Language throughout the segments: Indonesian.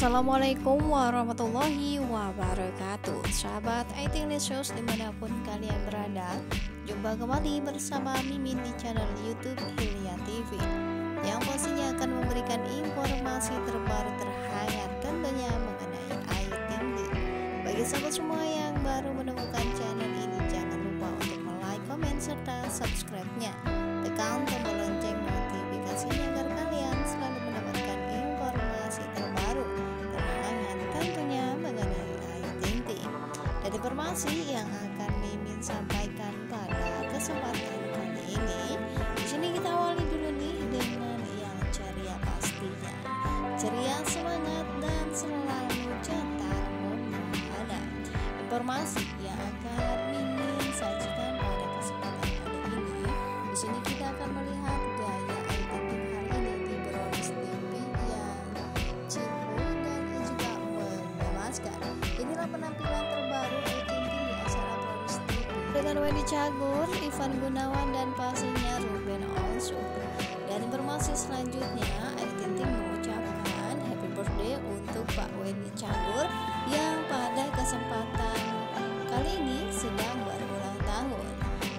Assalamualaikum warahmatullahi wabarakatuh. Sahabat IT News di mana pun kalian berada Jumpa kembali bersama Mimin di channel Youtube Hilya TV Yang pastinya akan memberikan informasi terbaru terhangat tentunya mengenai Ting Bagi sahabat semua yang baru menemukan channel ini Jangan lupa untuk like, komen, serta subscribe-nya Dengan Wendy Cagur, Ivan Gunawan dan pastinya Ruben Onsu. Dan informasi selanjutnya, Ayu Ting Ting mengucapkan happy birthday untuk Pak Wendy Cagur yang pada kesempatan kali ini sedang berulang tahun.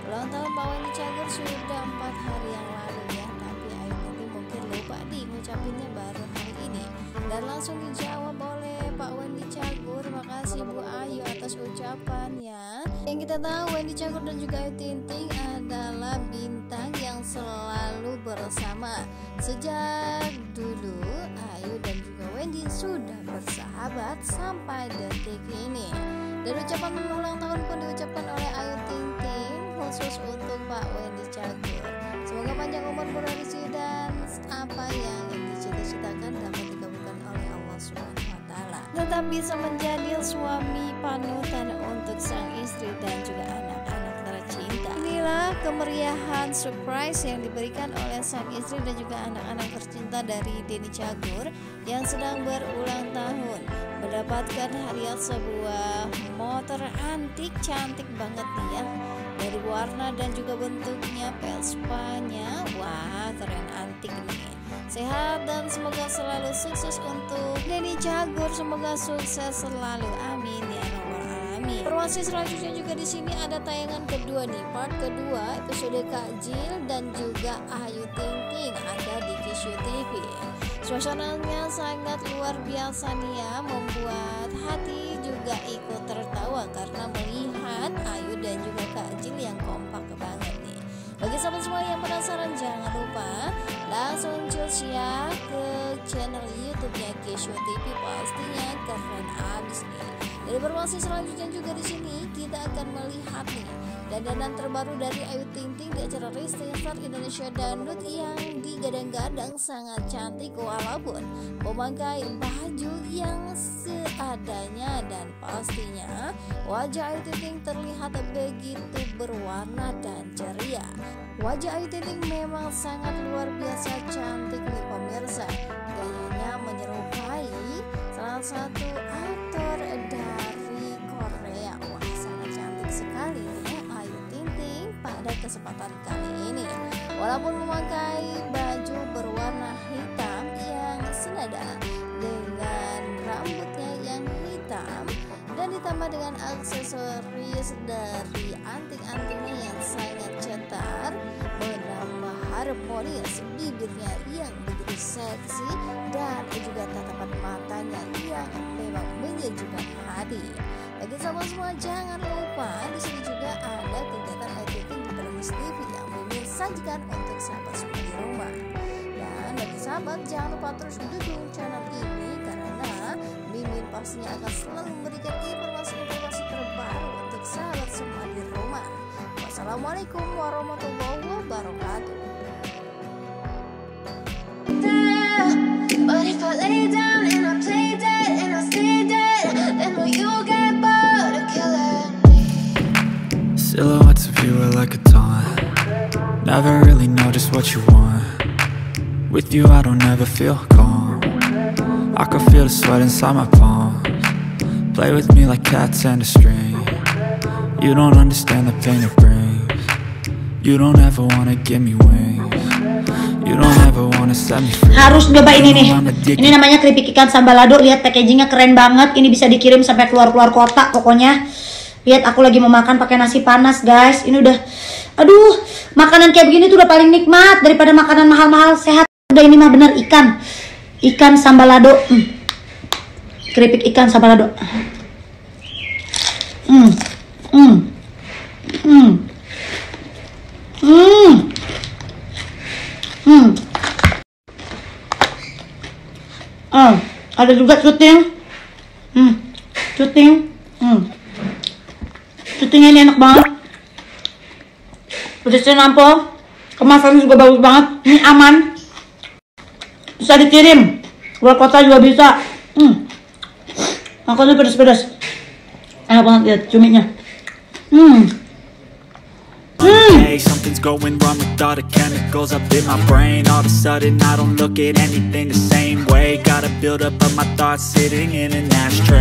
Ulang tahun Pak Wendy Cagur sudah empat hari yang lalu ya, tapi Ayu Ting mungkin lupa di ngucapinnya baru hari ini. Dan langsung dijawab oleh Pak Wendy Cagur. Makasih Bu Ayu atas ucapannya. Yang kita tahu Wendy Cagur dan juga Ayu Ting Ting adalah bintang yang selalu bersama. Sejak dulu Ayu dan juga Wendy sudah bersahabat sampai detik ini. Dan ucapan ulang tahun pun diucapkan oleh Ayu Ting Ting khusus untuk Pak Wendy Cagur. Semoga panjang umur berisi dan apa yang dicita-citakan dapat wa taala. Tetap bisa menjadi suami panutan untuk sang istri dan juga anak-anak tercinta. Inilah kemeriahan surprise yang diberikan oleh sang istri dan juga anak-anak tercinta dari Denny Cagur yang sedang berulang tahun mendapatkan hadiah sebuah motor antik cantik banget nih ya dari warna dan juga bentuknya Vespa-nya wah keren antik nih sehat dan semoga selalu sukses untuk Denny Cagur. Semoga sukses selalu. Amin ya rabbal alamin. Informasi selanjutnya juga di sini ada tayangan kedua nih part kedua episode Kak Jil dan juga Ayu Ting Ting ada di Kishu TV suasananya sangat luar biasa nih ya membuat hati juga ikut tertawa karena melihat Ayu dan juga Kak Jil yang kompak banget nih. Bagi sahabat semua yang penasaran jangan lupa langsung cus ya ke channel YouTube-nya Kesho TV pastinya keren abis nih. Dari informasi selanjutnya juga di sini kita akan melihat nih dandanan terbaru dari Ayu Ting Ting di acara Star Indonesia Dangdut yang digadang-gadang sangat cantik walaupun memakai baju yang seadanya dan pastinya wajah Ayu Ting Ting terlihat begitu berwarna dan ceria. Wajah Ayu Ting memang sangat luar biasa cantik nih pemirsa. Gayanya menyerupai salah satu aktor dari Korea. Wah, sangat cantik sekali nih Ayu Ting Ting pada kesempatan kali ini. Walaupun memakai baju berwarna hitam yang senada dengan rambutnya yang hitam dan ditambah dengan aksesoris dari anting-antingnya yang sangat cetar menambah harmonis bibirnya yang begitu seksi dan juga tatapan matanya yang memang menyejukkan hati. Bagi sahabat semua jangan lupa di sini juga ada kegiatan editing di Telemis TV yang Mimin sajikan untuk sahabat semua di rumah. Dan bagi sahabat jangan lupa terus mendukung channel ini Mimin pastinya akan selalu memberikan informasi-informasi terbaru untuk sahabat semua di rumah. Wassalamualaikum warahmatullahi wabarakatuh. But if I lay down and I play dead and I stay dead, then will you get bored of killing me? Silhouettes of you are like a taunt Never really know just what you want With you I don't ever feel calm I can feel the sweat inside my palms Play with me like cats and a string You don't understand the pain it brings You don't ever wanna give me wings You don't ever wanna set me free. Harus coba ini nih. Ini namanya keripik ikan sambalado. Lihat packagingnya keren banget. Ini bisa dikirim sampai keluar-keluar kota pokoknya. Lihat aku lagi mau makan pakai nasi panas guys. Ini udah, aduh, makanan kayak begini tuh udah paling nikmat daripada makanan mahal-mahal sehat. Udah ini mah bener ikan, ikan sambalado. Hmm. Keripik ikan sambalado. Hmm, hmm, hmm, hmm, hmm. Ah, ada juga cuting. Hmm, cuting. Hmm. Cutingnya ini enak banget. Pedasnya nampol. Kemasannya juga bagus banget. Ini aman. Bisa dikirim. Luar kota juga bisa. Hmm. Makanya pedas-pedas. Enak banget lihat cuminya. Hmm. Hey, something's going wrong with all the chemicals up in my brain All of a sudden I don't look at anything the same way Got a build up of my thoughts sitting in an ashtray